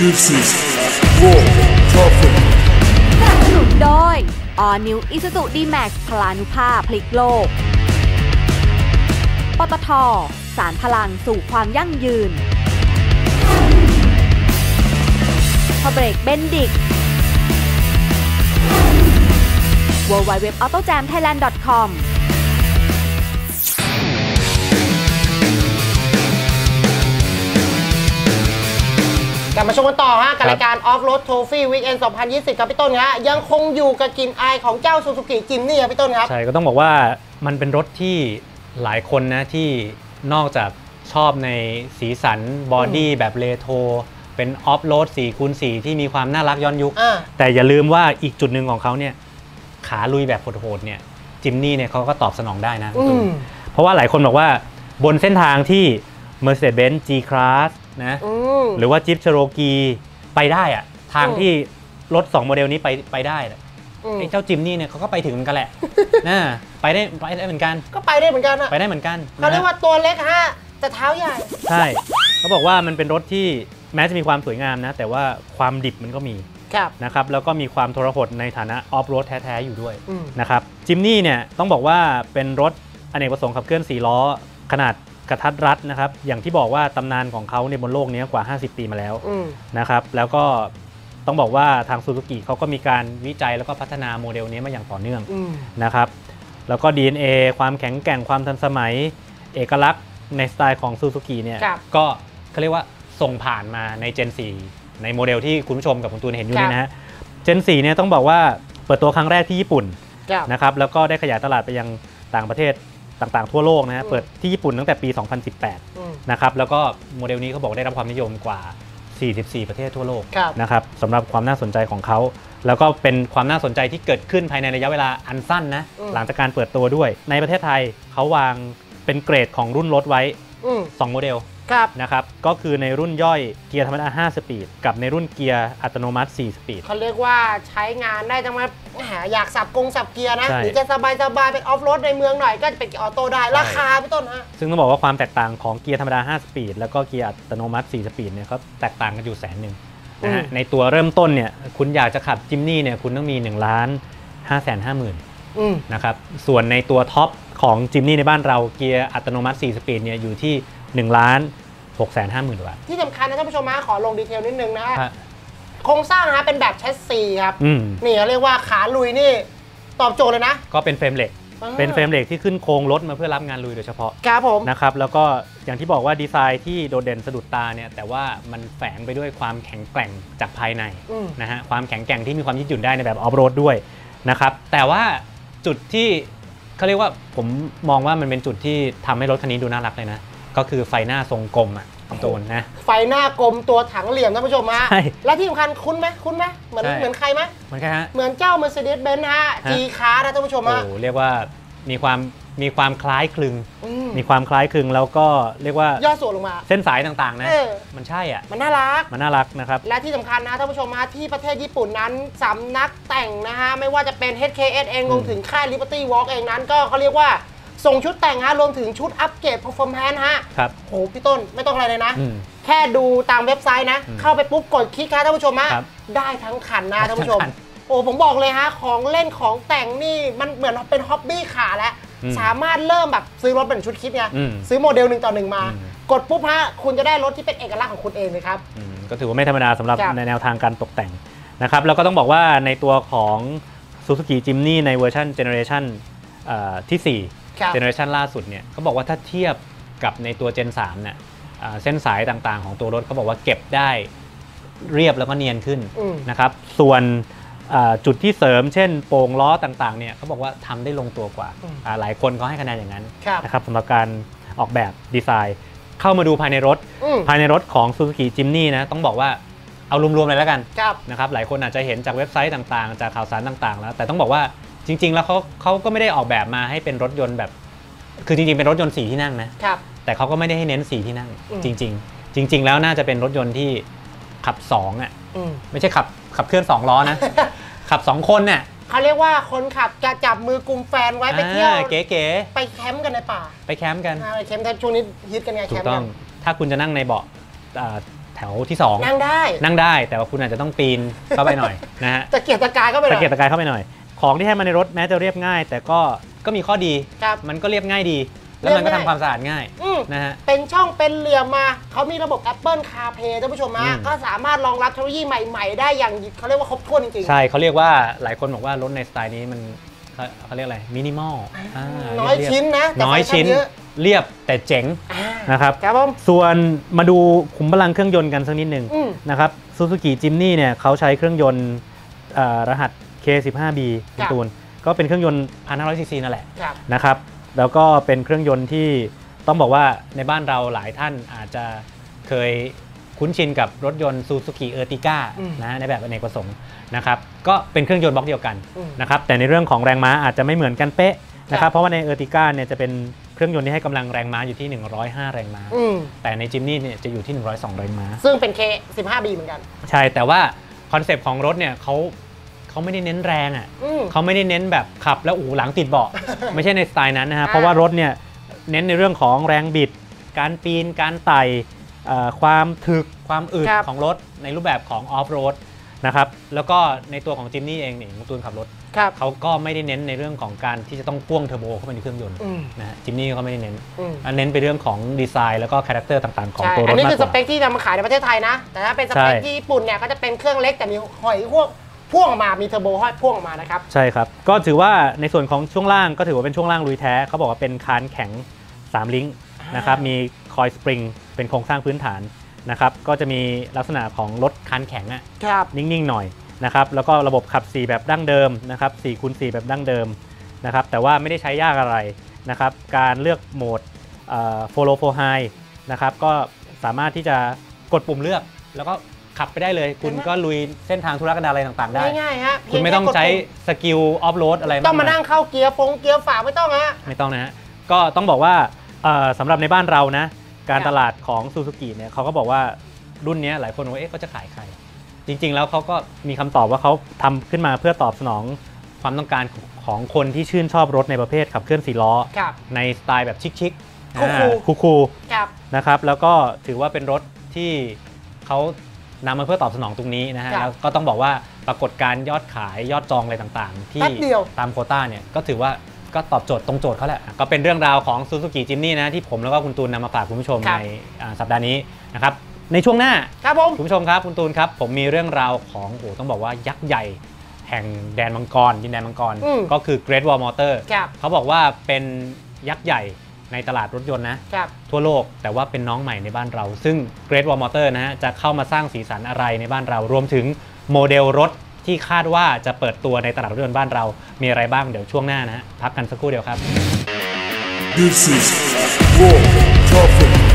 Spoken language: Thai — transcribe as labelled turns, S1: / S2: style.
S1: This is War Trophy
S2: สนับสนุนโดย All New Isuzu D-Max พลานุภาพพลิกโลก ปตท สารพลังสู่ความยั่งยืนพอเบรกเบนดิก w w w a u t o j a m t h a i l a n d c o m
S3: กลับมาชมกันต่อฮะกับ
S4: ครับ
S3: รายการ Off Road Trophy Weekend 2020 ครับพี่ต้นฮะยังคงอยู่กับกลิ่นอายของเจ้าซูซูกิจิมนี่ครับพี่ต้นครับ
S4: ใช่ก็ต้องบอกว่ามันเป็นรถที่หลายคนนะที่นอกจากชอบในสีสัน body แบบเรโทรเป็นออฟโรด4คูณ4ที่มีความน่ารักย้อนยุค
S3: อ่า
S4: แต่อย่าลืมว่าอีกจุดหนึ่งของเขาเนี่ยขาลุยแบบโหดๆเนี่ยจิมนี่เนี่ยเขาก็ตอบสนองได้นะ
S3: อืม
S4: เพราะว่าหลายคนบอกว่าบนเส้นทางที่ Mercedes-Benz G-Class นะ
S3: อืม
S4: หรือว่า Jeep Cherokee ไปได้อะทาง
S3: อืม
S4: ที่รถ 2 โมเดลนี้ไปไปได้น่ะ
S3: อืม
S4: ไอ้เจ้าจิมนี่เนี่ยเขาก็ไปถึงเหมือนกันแหละนะไปได้ไปได้เหมือนกัน
S3: ก็ไปได้เหมือนกันอะ
S4: ไปได้เหมือนกัน
S3: เขาเรียกว่าตัวเล็กฮะแต่เท้าใหญ่
S4: ใช่เขาบอกว่ามันเป็นรถที่แม้จะมีความสวยงามนะ แต่ว่าความดิบมันก็มี
S3: ครับ
S4: นะครับแล้วก็มีความทรหดในฐานะออฟโรดแท้ๆอยู่ด้วย
S3: อืม
S4: นะครับจิมนี่เนี่ยต้องบอกว่าเป็นรถอเนกประสงค์ขับเคลื่อน4ล้อขนาด กระทัดรัดนะครับ อย่างที่บอกว่าตำนานของเขาในยบนโลกนี้กว่า 50 ปีมาแล้ว
S3: อืม
S4: นะครับ แล้วก็ต้องบอกว่าทางซูซูกิเขาก็มีการวิจัยแล้วก็พัฒนาโมเดลนี้มาอย่างต่อเนื่อง
S3: อืม
S4: นะครับ แล้วก็ DNA ความแข็งแกร่งความทันสมัย เอกลักษณ์ในสไตล์ของซูซูกิเนี่ย
S3: ครับ
S4: ก็เขาเรียกว่าส่งผ่านมาใน Gen 4 ในโมเดลที่คุณผู้ชมกับคุณตูนเห็นอยู่
S3: ครับ
S4: นี่นะฮะ Gen 4เนี่ยต้องบอกว่าเปิดตัวครั้งแรกที่ญี่ปุ่น
S3: ครับ
S4: นะครับ แล้วก็ได้ขยายตลาดไปยังต่างประเทศ ต่างๆ ทั่วโลกนะฮะ
S3: อืม
S4: เปิดที่ญี่ปุ่นตั้งแต่ปี 2018
S3: อืม
S4: นะครับ แล้วก็โมเดลนี้เขาบอกได้รับความนิยมกว่า 44 ประเทศทั่วโลก
S3: ครับ
S4: นะครับสำหรับความน่าสนใจของเขา แล้วก็เป็นความน่าสนใจที่เกิดขึ้นภายในระยะเวลาอันสั้นนะ
S3: อืม
S4: หลังจากการเปิดตัวด้วย ในประเทศไทยเขาวางเป็นเกรดของรุ่นรถไว้
S3: อืม
S4: 2โมเดล
S3: ครับ
S4: นะครับ ก็คือในรุ่นย่อยเกียร์ธรรมดา 5 สปีด กับในรุ่นเกียร์อัตโนมัติ 4 สปีด
S3: เขาเรียกว่าใช้งานได้ทั้งมาแหมอยากสับกงสับเกียร์นะ
S4: ใช่
S3: หรือจะสบายสบายๆเป็นออฟโรดในเมืองหน่อยก็จะเป็นเกียร์ออโต้ได้ ราคาพี่ต้นฮะ
S4: ซึ่งต้องบอกว่าความแตกต่างของเกียร์ธรรมดา 5 สปีด แล้วก็เกียร์อัตโนมัติ 4 สปีดเนี่ยเขาแตกต่างกันอยู่แสนหนึ่งนะฮะ
S3: อืม
S4: ในตัวเริ่มต้นเนี่ยคุณอยากจะขับจิมนี่เนี่ยคุณต้องมี1ล้าน5แสน5หมื่น
S3: อืม
S4: นะครับ ส่วนในตัวท็อปของจิมนี่ในบ้านเราเกียร์อัตโนมัติ 4 สปีดเนี่ยอยู่ที่ 1ล้าน6แสน5หมื่นบาท
S3: ที่สำคัญนะท่านผู้ชมฮะขอลง detail นิดนึงนะฮะ
S4: ฮะ
S3: โครงสร้างนะฮะเป็นแบบแชสซีครับ
S4: อืม
S3: นี่เขาเรียกว่าขาลุยนี่ตอบโจทย์เลยนะ
S4: ก็เป็นเฟรมเหล็ก
S3: อ่า
S4: เป็นเฟรมเหล็กที่ขึ้นโครงรถมาเพื่อรับงานลุยโดยเฉพาะ
S3: ครับผม
S4: นะครับแล้วก็อย่างที่บอกว่าดีไซน์ที่โดดเด่นสะดุดตาเนี่ยแต่ว่ามันแฝงไปด้วยความแข็งแกร่งจากภายใน
S3: อืม
S4: นะฮะความแข็งแกร่งที่มีความยืดหยุ่นได้ในแบบออฟโรดด้วยนะครับแต่ว่าจุดที่เขาเรียกว่าผมมองว่ามันเป็นจุดที่ทำให้รถคันนี้ดูน่ารักเลยนะ ก็คือไฟหน้าทรงกลมอะคุณโตนนะ
S3: ไฟหน้ากลมตัวถังเหลี่ยมท่านผู้ชมฮะ
S4: ใช่
S3: และที่สำคัญคุ้นไหมคุ้นไหมเหมือน
S4: ใช่
S3: เหมือนใครไหม
S4: มันแค่ฮะ
S3: เหมือนเจ้า Mercedes-Benz ฮะ
S4: ฮะ
S3: G Class นะท่านผู้ชม
S4: โอ้
S3: ฮะ
S4: โหเรียกว่ามีความมีความคล้ายคลึง
S3: อืม
S4: มีความคล้ายคลึงแล้วก็เรียกว่า
S3: ย่อส่วนลงมา
S4: เส้นสายต่างๆนะ
S3: เออ
S4: มันใช่อะ
S3: มันน่ารัก
S4: มันน่ารักนะครับ
S3: และที่สำคัญนะท่านผู้ชมฮะที่ประเทศญี่ปุ่นนั้นสำนักแต่งนะฮะ ไม่ว่าจะเป็น HKS เอง
S4: อืม
S3: รวมถึงค่าย Liberty Walk เองนั้น ก็เขาเรียกว่า ส่งชุดแต่งฮะรวมถึงชุดอัปเกรด performance ฮะ
S4: ครับ
S3: โหพี่ต้นไม่ต้องอะไรเลยนะ
S4: อืม
S3: แค่ดูตามเว็บไซต์นะ
S4: อืม
S3: เข้าไปปุ๊บกดคลิกครับท่านผู้ชมฮะ
S4: ครับ
S3: ได้ทั้งคันนะท่านผู้ชม
S4: ทั้งคัน
S3: โอ้ผมบอกเลยฮะ ของเล่นของแต่งนี่มันเหมือนเป็นฮ็อบบี้ขาแล้ว
S4: อืม
S3: สามารถเริ่มแบบซื้อรถเป็นชุดคิดไง
S4: อืม
S3: ซื้อโมเดลหนึ่งต่อหนึ่งมา
S4: อืม
S3: กดปุ๊บฮะคุณจะได้รถที่เป็นเอกลักษณ์ของคุณเองเลยครับ
S4: อืมก็ถือว่าไม่ธรรมดาสำหรับ
S3: ครับ
S4: ในแนวทางการตกแต่งนะครับแล้วก็ต้องบอกว่าในตัวของ Suzuki Jimny ในเวอร์ชันเจเนอเรชันที่
S3: ครับ
S4: 4 เจเนอเรชันล่าสุดเนี่ยเขาบอกว่าถ้าเทียบกับในตัว Gen 3เนี่ยอ่าเส้นสายต่างๆ ของตัวรถเขาบอกว่าเก็บได้เรียบแล้วก็เนียนขึ้น
S3: อืม
S4: นะครับส่วนอ่าจุดที่เสริมเช่นโป่งล้อต่างๆเนี่ยเขาบอกว่าทำได้ลงตัวกว่า
S3: อืม
S4: อ่าหลายคนก็ให้คะแนนอย่างนั้น
S3: ครับ
S4: นะครับสำหรับการออกแบบดีไซน์ เข้ามาดูภายในรถ
S3: อืม
S4: ภายในรถของ Suzuki Jimny นะต้องบอกว่าเอารวมๆเลยแล้วกัน
S3: ครับ
S4: นะครับหลายคนอาจจะเห็นจากเว็บไซต์ต่างๆ จากข่าวสารต่างๆ แล้ว แต่ต้องบอกว่า จริง ๆ แล้วเขาเขาก็ไม่ได้ออกแบบมาให้เป็นรถยนต์แบบ คือจริงๆ เป็นรถยนต์สีที่นั่งนะ
S3: ครับ
S4: แต่เขาก็ไม่ได้ให้เน้นสีที่นั่ง
S3: อืม
S4: จริง ๆ จริง ๆ แล้วน่าจะเป็นรถยนต์ที่ขับ2อะ
S3: อืม
S4: ไม่ใช่ขับขับเคลื่อน2ล้อนะ ขับ2คนเนี่ย
S3: เขาเรียกว่าคนขับจะจับมือกุมแฟนไว้ไปเที่ยว
S4: อ่าเก๋
S3: ไปแคมป์กันในป่า
S4: ๆไปแคมป์กัน
S3: อ่าไปแคมป์ช่วงนี้ฮิตกันไง
S4: ถู
S3: แค
S4: ก
S3: มป์
S4: ต้
S3: กั
S4: อง
S3: น
S4: ถ้าคุณจะนั่งในเบาะอ่าแถวที่2
S3: นั่งได้
S4: นั่งได้ แต่ว่าคุณอาจจะต้องปีนเข้าไปหน่อยนะฮะ
S3: ตะเกียกตะกายเข้าไปเล
S4: ตะ
S3: ย
S4: เกียกตะกายเข้าไปหน่อย ของที่ให้มาในรถแม้จะเรียบง่าย แต่ก็ก็มีข้อดี
S3: ครับ
S4: มันก็เรียบง่ายดี แล้วมันก็
S3: เรียบง่าย
S4: ทำความสะอาดง่าย
S3: อืม
S4: นะฮะ
S3: เป็นช่องเป็นเหลี่ยมมา เขามีระบบ Apple CarPlay ท่านผู้ชม
S4: อื
S3: ฮะ
S4: ม
S3: ก็สามารถรองรับเทคโนโลยีใหม่ ๆ ได้อย่างเขาเรียกว่าครบถ้วนจริงๆ
S4: ใช่เขาเรียกว่าหลายคนบอกว่ารถในสไตล์นี้มันเขาเขาเรียกอะไรมินิมอล
S3: น้อยชิ้นนะแต่
S4: น้อย
S3: ฟังก์ชัน
S4: ชิ้น
S3: เยอะ
S4: เรียบแต่เจ๋ง
S3: อ่า
S4: นะครับ
S3: ครับผม
S4: ส่วนมาดูขุมพลังเครื่องยนต์กันสักนิดหนึ่ง
S3: อืม
S4: นะครับซูซูกิจิมนี่เนี่ยเขาใช้เครื่องยนต์เอ่อรหัส K15B ค
S3: รับคุณ
S4: ตูน ก็เป็นเครื่องยนต์1,500ซีซีนั่นแหละ
S3: ครับ
S4: นะครับ แล้วก็เป็นเครื่องยนต์ที่ต้องบอกว่าในบ้านเราหลายท่านอาจจะเคยคุ้นชินกับรถยนต์ซูซูกิเออร์ติก้า
S3: อืม
S4: นะในแบบอเนกประสงค์นะครับ ก็เป็นเครื่องยนต์บล็อกเดียวกัน
S3: อืม
S4: นะครับแต่ในเรื่องของแรงม้าอาจจะไม่เหมือนกันเป๊ะนะค
S3: รั
S4: บเพราะว่าใน Ertiga เนี่ยจะเป็นเครื่องยนต์ที่ให้กำลังแรงม้าอยู่ที่ 105 แรงม้า
S3: อืม
S4: แต่ใน Jimny เนี่ยจะอยู่ที่ 102 แรงม้า
S3: ซึ่งเป็น K15B เหมือนกัน
S4: ใช่แต่ว่าคอนเซปต์ของรถเนี่ยเขา เขาไม่ได้เน้นแรงอะ
S3: อืม
S4: เขาไม่ได้เน้นแบบขับแล้วอูหลังติดเบาะไม่ใช่ในสไตล์นั้นนะฮะ
S3: อ่า
S4: เพราะว่ารถเนี่ยเน้นในเรื่องของแรงบิด การปีนการไต่เอ่อความถึกความอึด
S3: ครับ
S4: ของรถในรูปแบบของออฟโรดนะครับแล้วก็ในตัวของจิมนี่เองเนี่ยมุตูนขับรถ
S3: ครับ
S4: เขาก็ไม่ได้เน้นในเรื่องของการที่จะต้องพ่วงเทอร์โบเข้าไปในเครื่องยนต์
S3: อืม
S4: นะฮะจิมนี่ก็ไม่ได้เน้น
S3: อืม
S4: อันเน้นไปเรื่องของดีไซน์แล้วก็คาแรคเตอร์ต่างๆของ
S3: ใช่
S4: ตัวร
S3: อั
S4: ถ
S3: นนี้
S4: มาก
S3: คือกส
S4: ว่า
S3: เปคที่นำมาขายในประเทศไทยนะ แต่ถ้าเป็นสเปค
S4: ใช่
S3: ที่ญี่ปุ่นเนี่ยก็จะเป็นเครื่องเล็กแต่มีหอยพวก พ่วงออกมามีเทอร์โบห้อยพ่วงออกมานะครับ
S4: ใช่ครับ ก็ถือว่าในส่วนของช่วงล่างก็ถือว่าเป็นช่วงล่างลุยแท้เขาบอกว่าเป็นคานแข็ง 3 ลิงก์นะครับ มี coil spring เป็นโครงสร้างพื้นฐานนะครับ ก็จะมีลักษณะของรถคานแข็งอะ
S3: ครับ
S4: นิ่ง ๆ หน่อยนะครับ แล้วก็ระบบขับ 4 แบบดั้งเดิมนะครับ4คูณ4แบบดั้งเดิมนะครับ แต่ว่าไม่ได้ใช้ยากอะไรนะครับ การเลือกโหมดเอ่อ four low four high นะครับ ก็สามารถที่จะกดปุ่มเลือกแล้วก็ ขับไปได้เลย คุณก็ลุยเส้นทางทุรกันดารอะไรต่างๆ ได้
S3: ง่ายๆฮะ
S4: คุณไม่ต้องใช้ skill ออฟโรดอะไร
S3: มากมา
S4: ยต้อง
S3: นั่งเข้าเกียร์ฟงเกียร์ฝาไม่ต้องฮะ
S4: ไม่ต้องนะฮะก็ต้องบอกว่าเอ่อสำหรับในบ้านเรานะ การ
S3: ครับ
S4: ตลาดของซูซูกิเนี่ยเขาก็บอกว่ารุ่นเนี้ยหลายคนบอกว่าเอ๊ะเขาจะขายใคร จริง ๆ แล้วเขาก็มีคำตอบว่าเขาทำขึ้นมาเพื่อตอบสนองความต้องการของคนที่ชื่นชอบรถในประเภทขับเคลื่อนสี่ล้อ
S3: ครับ
S4: ในสไตล์แบบชิคๆ
S3: คูลๆ
S4: อ่าคูล
S3: ครับ
S4: ๆนะครับแล้วก็ถือว่าเป็นรถที่เขา นำมาเพื่อตอบสนองตรงนี้นะฮะ
S3: ครับ
S4: แล้วก็ต้องบอกว่าปรากฏการณ์ยอดขายยอดจองอะไรต่างๆ ที่
S3: แป๊บเดียว
S4: ตามโควต้าเนี่ยก็ถือว่าก็ตอบโจทย์ตรงโจทย์เขาแหละก็เป็นเรื่องราวของ Suzuki Jimny นะที่ผมแล้วก็คุณตูนนำมาฝากคุณผู้ชม
S3: ครับ
S4: ในอ่าสัปดาห์นี้นะครับในช่วงหน้า
S3: ครับผม
S4: คุณผู้ชมครับ คุณตูนครับ ผมมีเรื่องราวของโอ้โหต้องบอกว่ายักษ์ใหญ่ แห่งแดนมังกรดินแดนมังกร
S3: อืม
S4: ก็คือ Great Wall Motor
S3: ครับ
S4: เขาบอกว่าเป็นยักษ์ใหญ่ ในตลาดรถยนต์นะ
S3: ครับ
S4: ทั่วโลกแต่ว่าเป็นน้องใหม่ในบ้านเรา ซึ่ง Great Wall Motor นะฮะจะเข้ามาสร้างสีสันอะไรในบ้านเรา รวมถึงโมเดลรถที่คาดว่าจะเปิดตัวในตลาดรถยนต์บ้านเรา มีอะไรบ้างเดี๋ยวช่วงหน้านะฮะพักกันสักครู่เดียวครับ
S1: This is Raw Topic.